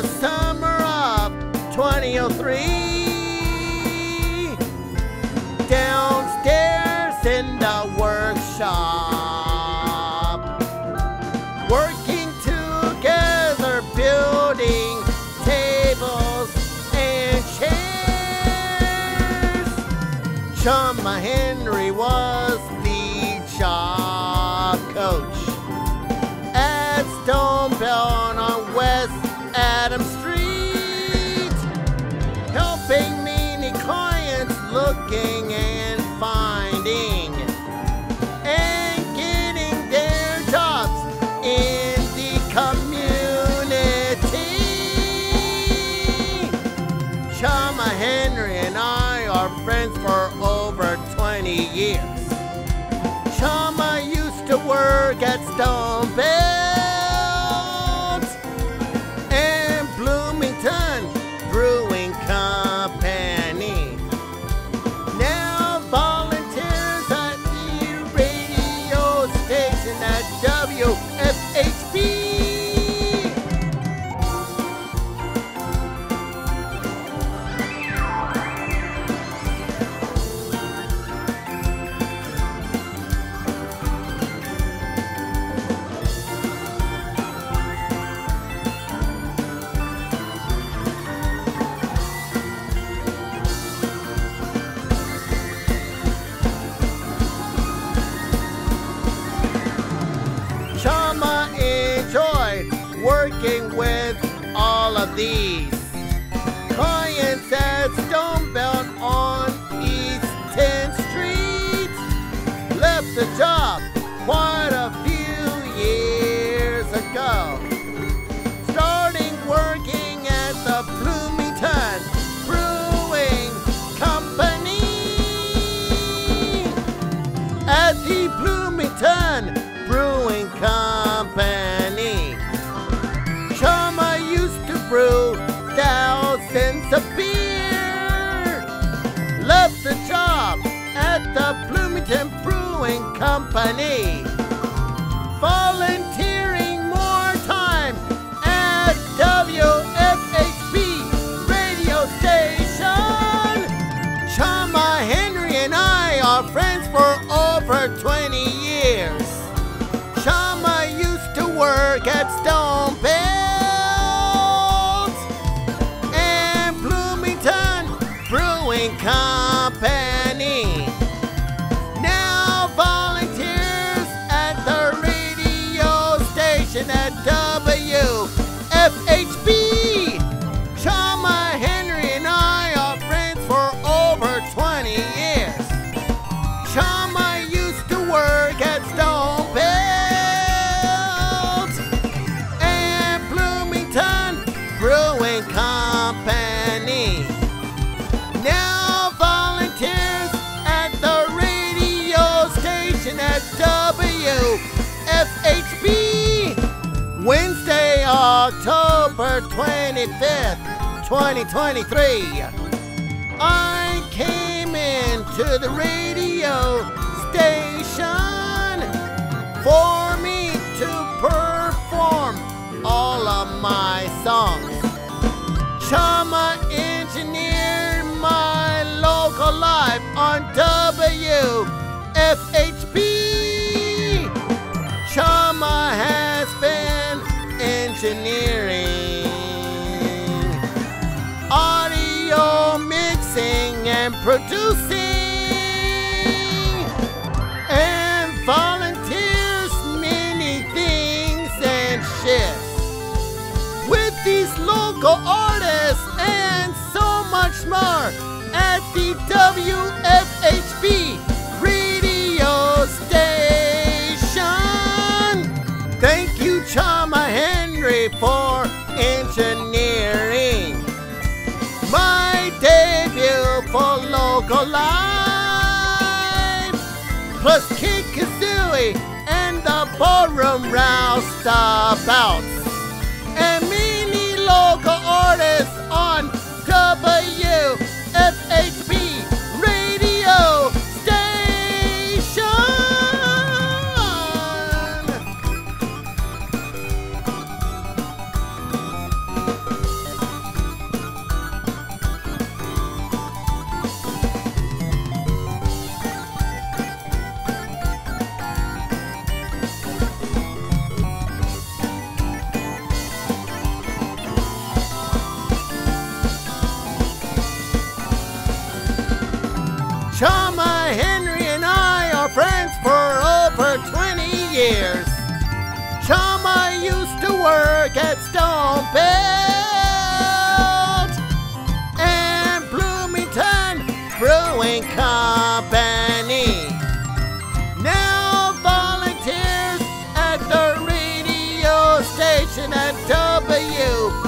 the summer of 2003. Downstairs in the workshop, working together, building tables and chairs. Chama Henry was working with all of these clients at Stone Belt on East 10th Street. Left the job quite a few Company. Volunteering more time at WFHB radio station. Chama Henry and I are friends for over 20 years. Chama used to work at Stone station at WFHB. October 25th, 2023. I came into the radio station for me to perform all of my songs. Engineering audio mixing and producing and volunteers many things and shifts Henry, for engineering my debut for Local Live. Plus Kid Kazooie and the ballroom and at Stone Belt and Bloomington Brewing Company. Now volunteers at the radio station at W.